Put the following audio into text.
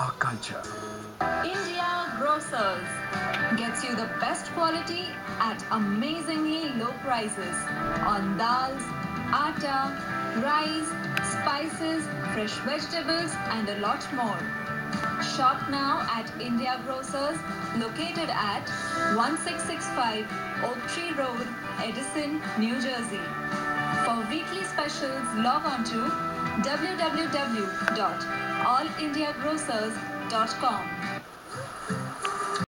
our culture. India Grocers gets you the best quality at amazingly low prices on dals, atta, rice, spices, fresh vegetables, and a lot more. Shop now at India Grocers located at 1665 Oak Tree Road, Edison, New Jersey specials, log on to www.allindiagrocers.com.